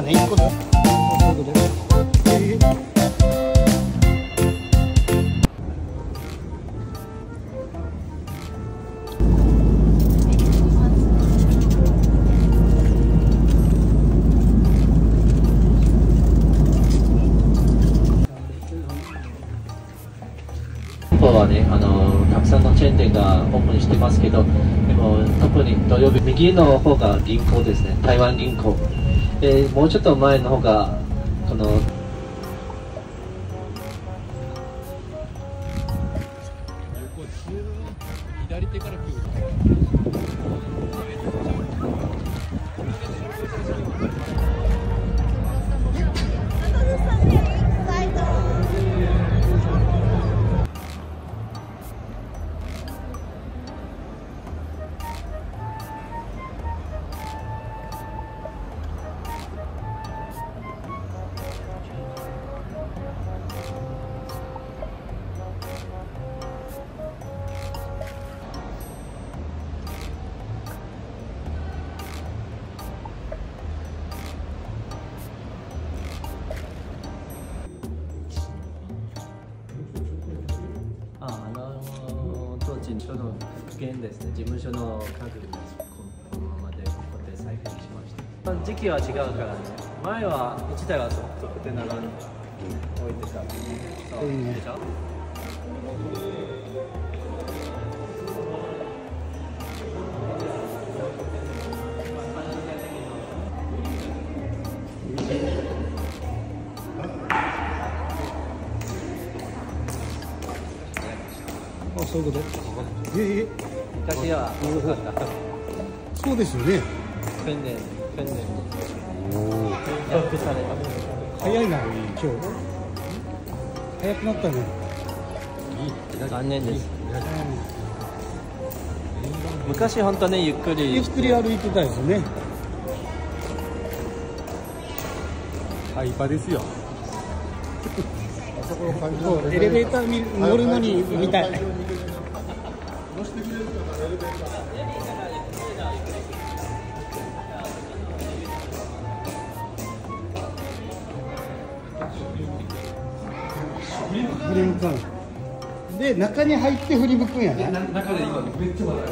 1個だそういうことえー店舗はね、あのたくさんのチェーン店がオープンしてますけど、特に土曜日、右の方が銀行ですね、台湾銀行。でもうちょっと前の方が、このど復元ですね事務所の家具このままでここで再現しました。時期は違うからね前は1台はそって長に置いてたそういいねでしょあそういうこと。ええ昔は。多かったそうですよね。訓練訓練やってされた早いな今日。早くなったね。残念です。昔本当ねゆっくり。ゆっくり歩いてたですね。タイパですよ。エレベーターに乗るのにみたい振り向かんで中に入って振り向くんやね中で今めっちゃ笑う。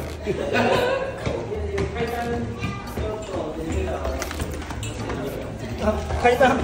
階段め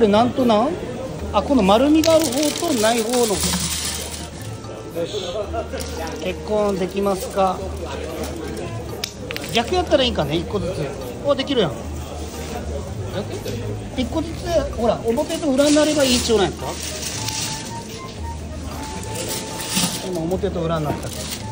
これなんとなん？あこの丸みがある方とない方の。よし。結婚できますか？逆やったらいいかね？一個ずつ。おできるやん。一個ずつほら表と裏になればいいっちゅうなんやった今表と裏になったから。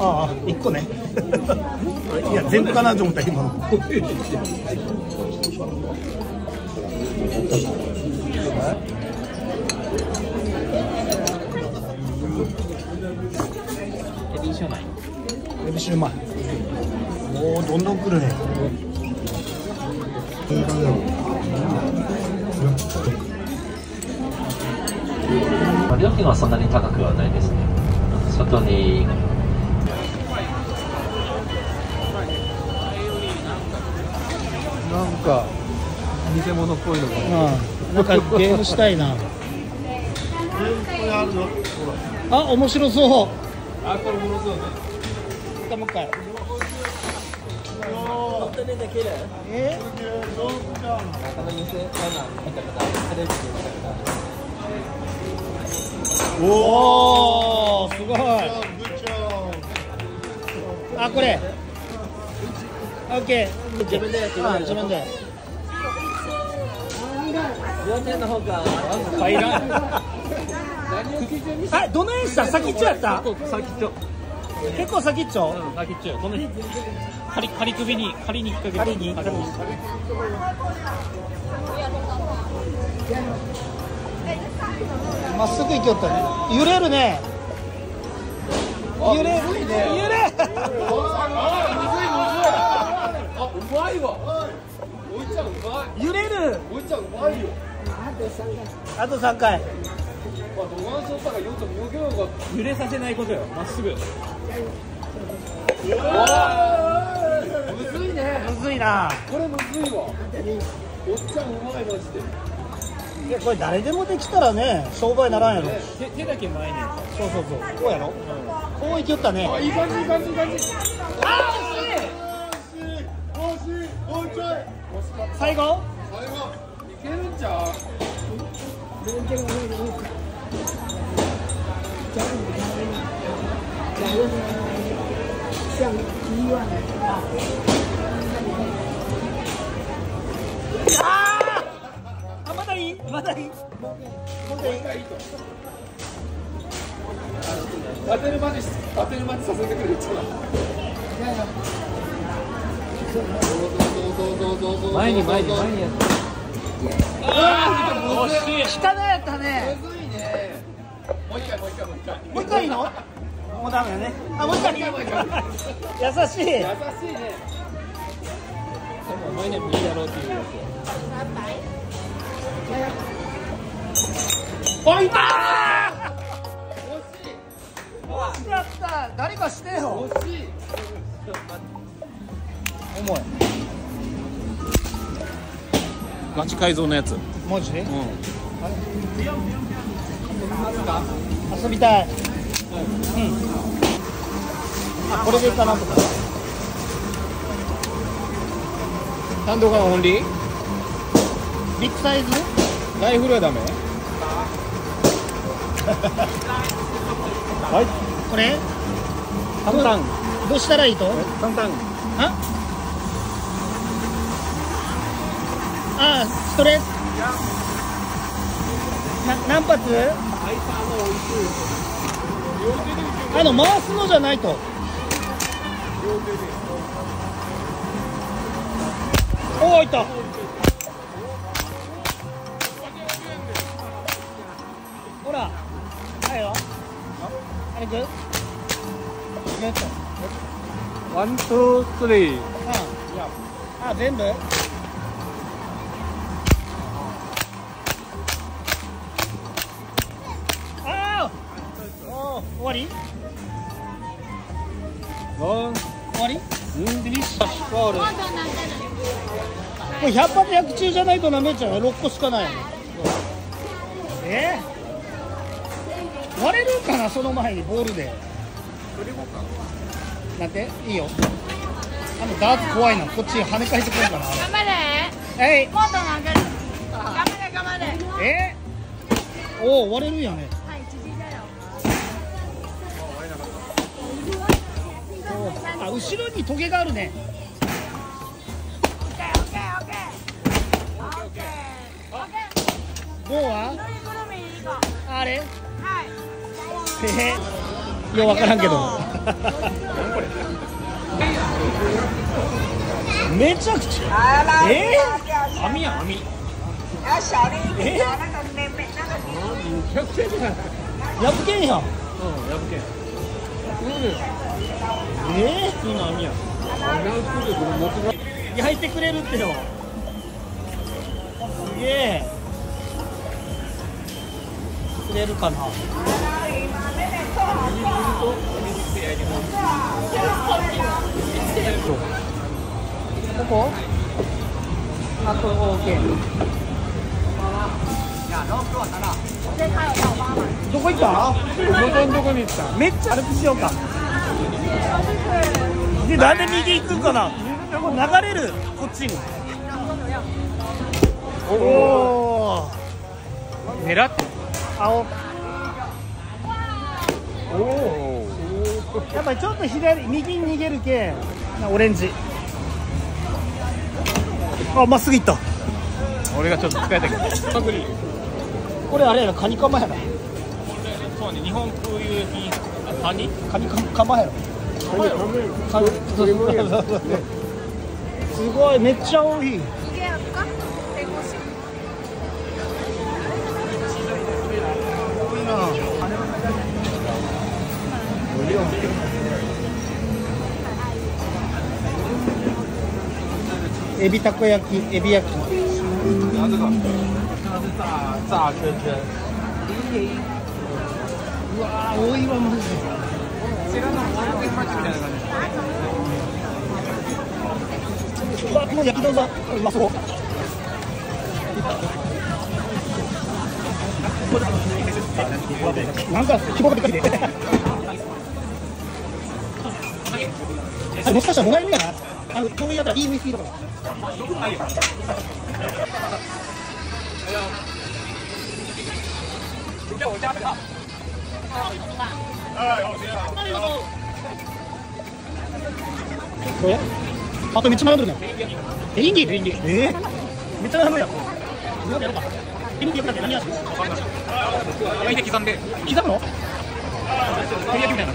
ああ一個ね。いや全部かなと思った今のエビシューマイエビシューマイおおどんどん来るね。まあ料金はそんなに高くはないですね。外に。なんか偽物っぽいのがうん。なんかゲームしたいな。あ面白そうあこれものそうね。もう一回。おおすごいあこれオッケー自分で。自分で両手の方が入らんあどの辺した？先っちょやった？先っちょ。結構先っちょ？うん先っちょよ。この仮仮首に仮に引っ掛け仮に仮に？まっすぐ行きよったね。揺れるね。揺れる揺れ。あうまいわ。おいちゃんうまい。揺れる。おいちゃんうまいよ。あと3回。まあ動画の揺れさせないことよ。まっすぐ。むずいね。むずいな。これむずいわ。おっちゃんうまいマジで。いやこれ誰でもできたらね商売ならんやろ。手手だけ前に。そうそうそう。こうやろ。こう行きよったね。あいい感じいい感じいい感じ。あ惜しい。惜しい。もうちょい。最後最後い。けるんちゃうあーあまだいい。まだいい。まだいい。当てるまで当てるまでさせてくれちゃう前に前に前にやって惜しい下のやったねむずいねもう一回もう一回もう一回もう一回いい。のもうダメだね。あもう一回優しい。優しいね。お前には無理だろうっていう。やおいた惜しいー惜しかった。誰かしてよ。惜しい。重い。ガチ改造のやつ。うん。マジ？で遊びたい。うんあこれでいいかなとか単独がオンリー？ビッグサイズ？ライフルはダメ？これ？簡単。どうしたらいいと？簡単。あ？あストレートな何発？あの回すのじゃないと。おおいった。ほらはいよ。あれく？ワン、ツー、スリー。あ、全部？り？ワン、終わり？うん、フィニッシュ。ゴールこれ100発100中じゃないとダメじゃん6個しかない。え？ー、割れるかなその前にボールで。なんて？いいよ。あのダーツ怖いなこっち跳ね返してくるかな。頑張れ。えい。もっと投げる。頑張れ頑張れ。え？おお割れるんやねあ後ろにトゲがあるね。オッケーオッケーオッケーオッケーオッケー5は？あれ？はいへへよう分からんけど。めちゃくちゃ。え？網や網。要小力一点点，那个妹妹，那个你100点じゃないー、破けんや。んうんやぶけんえ普通の網やー、焼い。てくれるってよすげえくれるかなここあこれ OK どこ行った？元のとこに行った？めっちゃ歩くしようかでなんで右行くんかな？流れるこっちに。おお狙って。青。おおやっぱりちょっと左右に逃げるけなオレンジ。あまっすぐ行った。俺がちょっと疲れたけど。これあれやろカニカマやろ。そうね日本空輸品カニ？カニカマやろすごい。めっちゃ多い。エビたこ焼きエビ焼き然后这个，这是炸炸圈圈，うわー多いわマジでうわこの焼き餃子うまそうなんか希望がでかいでもしかしたらもらえるんやなあの共有やった。らいい店とかとめっちゃ並んでるねえー、めっちゃ並んでるやん。やろうか。エリンギよくなって何味焼いて刻んで刻むの？照り焼きみたいな。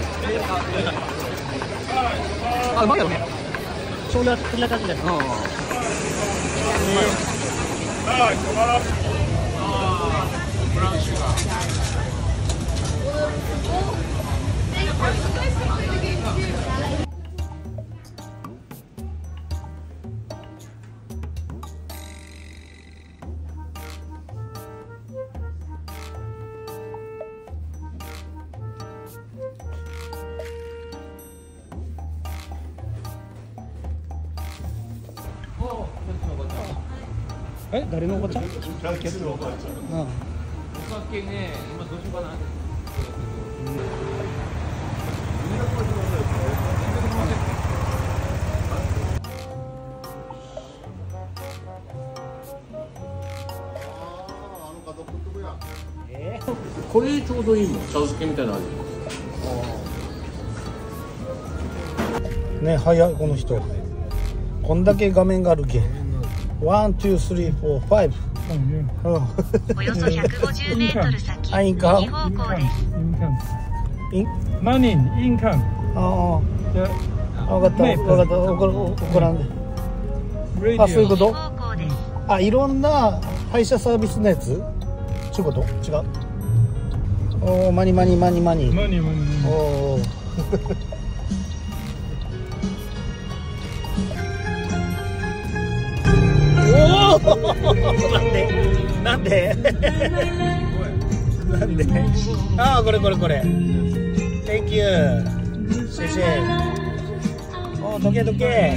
あうまいよね。醤油照り焼き味みたいなえ誰のおばちゃんうんお酒ね今どうしよえこれちょうどいいもん茶漬けみたいな味。ー、ね早いこの人。こんだけ画面があるけワン、ツー、スリー、フォー、ファイブ。およそ150メートル先、あいいか右方向です。うん。マニン、インカン、あであ、わかった、メイプ。わかった、怒らんで。あ、そういうこ右と。あ、いろんな配車サービスのやつ？ちゅうこと？違う？おー、マニマニマニマニ。マニマニマニ。おー。おー。なんで？なんで？なんで？ああこれこれこれ。Thank you. シェシェおー時計時計。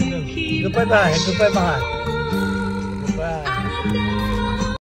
グッバイバイグッバイバイグッバイ